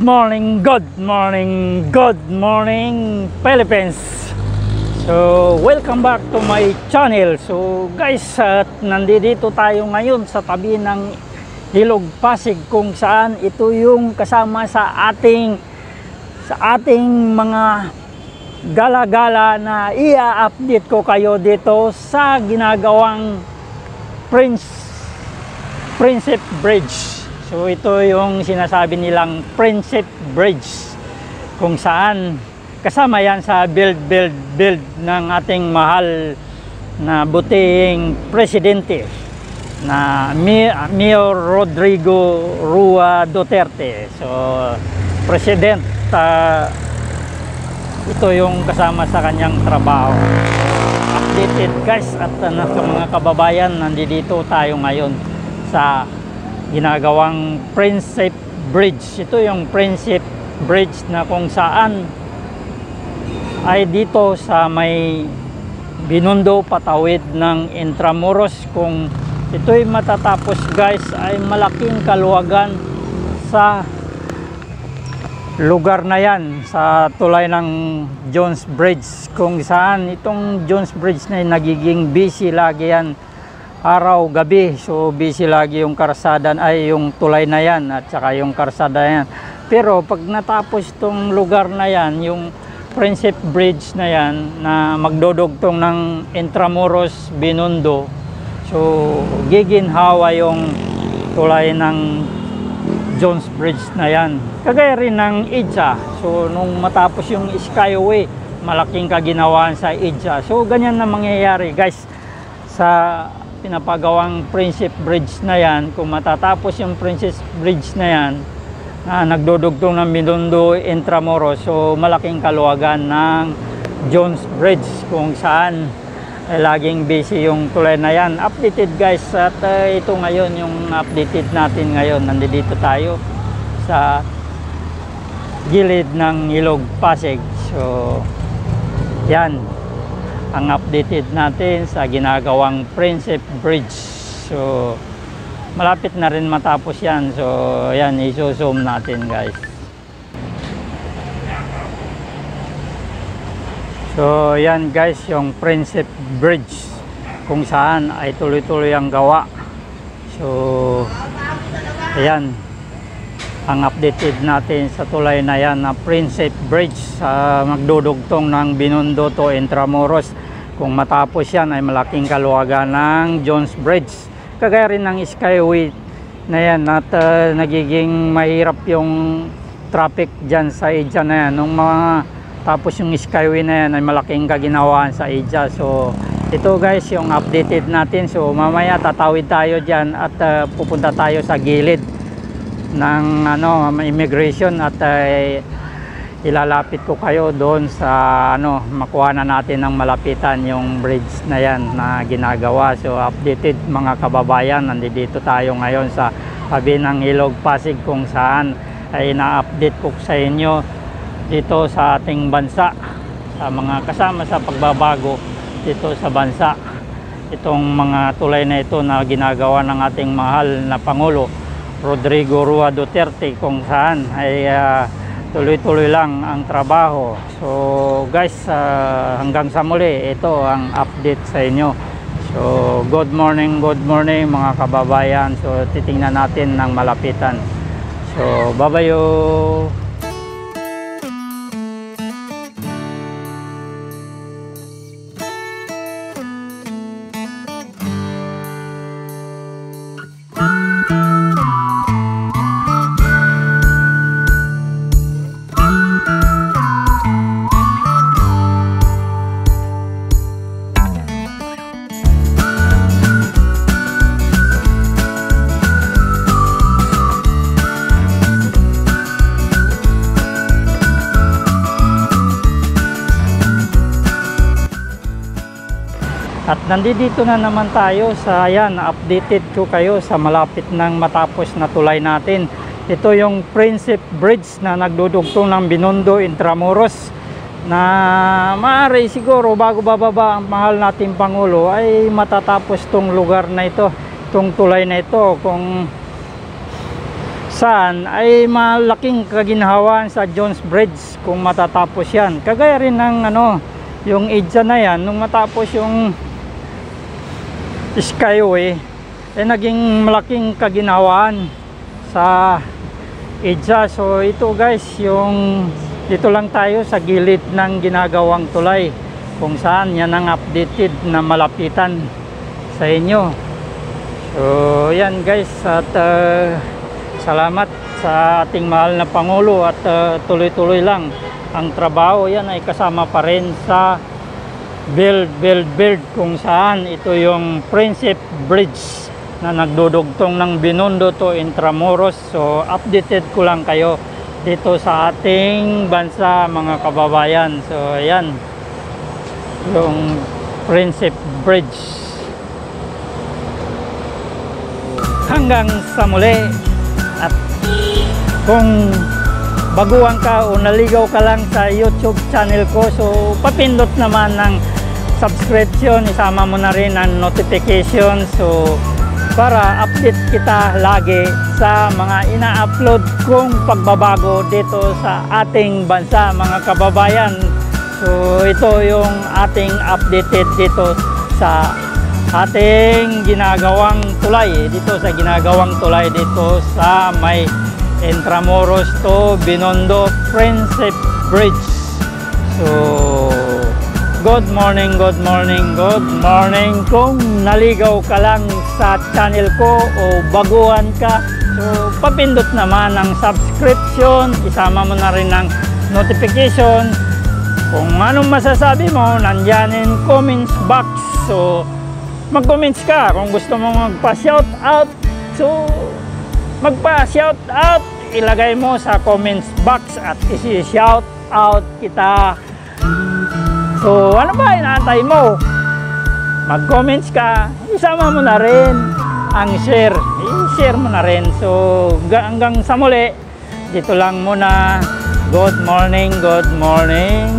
morning, good morning, good morning Philippines So, welcome back to my channel So guys, at nandito tayo ngayon sa tabi ng Hilog Pasig kung saan ito yung kasama sa ating sa ating mga gala-gala na i-update ko kayo dito sa ginagawang Prince Prinsip Bridge. So ito yung sinasabi nilang Prinsip Bridge kung saan kasama yan sa build build build ng ating mahal na buting presidente na Mayor Rodrigo Rua Duterte. So president uh, ito yung kasama sa kanyang trabaho. Updated guys at uh, mga kababayan nandito tayo ngayon sa ginagawang Prinsip Bridge. Ito yung Prinsip Bridge na kung saan ay dito sa may Binondo patawid ng Intramuros kung ito'y matatapos guys ay malaking kaluwagan sa lugar na yan sa tulay ng Jones Bridge kung saan itong Jones Bridge na nagiging busy lagi yan araw, gabi so busy lagi yung karsada ay yung tulay na yan at saka yung karsada yan pero pag natapos itong lugar na yan yung Prinsip Bridge na yan na magdodugtong ng Intramuros, Binondo so giginhawa yung tulay ng Jones Bridge na yan. Kagaya rin ng EDSA. So, nung matapos yung Skyway, malaking kaginawaan sa EDSA. So, ganyan na mangyayari guys sa pinapagawang Prinsip Bridge na yan. Kung matatapos yung Princess Bridge na yan, na nagdudugtong ng Binondo Intramuros. So, malaking kaluwagan ng Jones Bridge kung saan eh, laging busy yung tulay na yan. Updated guys at uh, ito ngayon yung updated natin ngayon. Nandito tayo sa gilid ng Ilog Pasig. So yan ang updated natin sa ginagawang Prinsip Bridge. So malapit na rin matapos yan. So yan iso-zoom natin guys. So yan guys yung Prinsip Bridge kung saan ay tuloy-tuloy ang gawa. So ayan ang updated natin sa tulay na yan na Prinsip Bridge sa magdudugtong ng Binondo to Intramuros. Kung matapos yan ay malaking kaluwagan ng Jones Bridge. Kagaya rin ng Skyway na yan at uh, nagiging mahirap yung traffic dyan sa EDSA na yan. Nung mga tapos yung skyway na yan ay malaking kaginawaan sa EDSA so ito guys yung updated natin so mamaya tatawid tayo dyan at uh, pupunta tayo sa gilid ng ano immigration at uh, ilalapit ko kayo doon sa ano makuha na natin ng malapitan yung bridge na yan na ginagawa. So updated mga kababayan nandito tayo ngayon sa tabi ng Ilog Pasig kung saan ay na-update ko sa inyo dito sa ating bansa. Sa mga kasama sa pagbabago dito sa bansa. Itong mga tulay na ito na ginagawa ng ating mahal na Pangulo Rodrigo Rua Duterte kung saan ay uh, tuloy-tuloy lang ang trabaho. So guys uh, hanggang sa muli ito ang update sa inyo. So good morning good morning mga kababayan. So titingnan natin ng malapitan. So babayo At nandito na naman tayo sa ayan, updated ko kayo sa malapit ng matapos na tulay natin. Ito yung Prinsip Bridge na nagdudugtong ng Binondo Intramuros na maaari siguro bago bababa ang mahal nating Pangulo ay matatapos tong lugar na ito, tong tulay na ito kung saan ay malaking kaginhawan sa Jones Bridge kung matatapos yan. Kagaya rin ng ano, yung EDSA na yan, nung matapos yung Skyway, eh naging malaking kaginhawaan sa EDSA. So ito guys, yung dito lang tayo sa gilid ng ginagawang tulay kung saan yan ang updated na malapitan sa inyo. So yan guys at uh, salamat sa ating mahal na Pangulo at uh, tuloy-tuloy lang ang trabaho yan ay kasama pa rin sa build, build, build kung saan ito yung Prinsip Bridge na nagdudugtong ng Binondo to Intramuros. So updated ko lang kayo dito sa ating bansa mga kababayan. So ayan. Yung Prinsip Bridge. Hanggang sa muli. At kung baguhan ka o naligaw ka lang sa YouTube channel ko so papindot naman ng subscription isama mo na rin ang notification. So para update kita lagi sa mga ina-upload kong pagbabago dito sa ating bansa mga kababayan. So ito yung ating updated dito sa ating ginagawang tulay. Dito sa ginagawang tulay dito sa may Intramuros to Binondo Friendship Bridge. So good morning good morning good morning. Kung naligaw ka lang sa channel ko o baguhan ka so papindot naman ang subscription. Isama mo na rin ng notification. Kung anong masasabi mo nandyan in comments box. So mag-comments ka kung gusto mo magpa-shout out. So, magpa-shout out, ilagay mo sa comments box at isi-shout out kita. So, ano ba inaantay mo? Mag-comments ka, isama mo na rin ang share. I-share mo na rin. So, hanggang sa muli, dito lang muna. Good morning, good morning.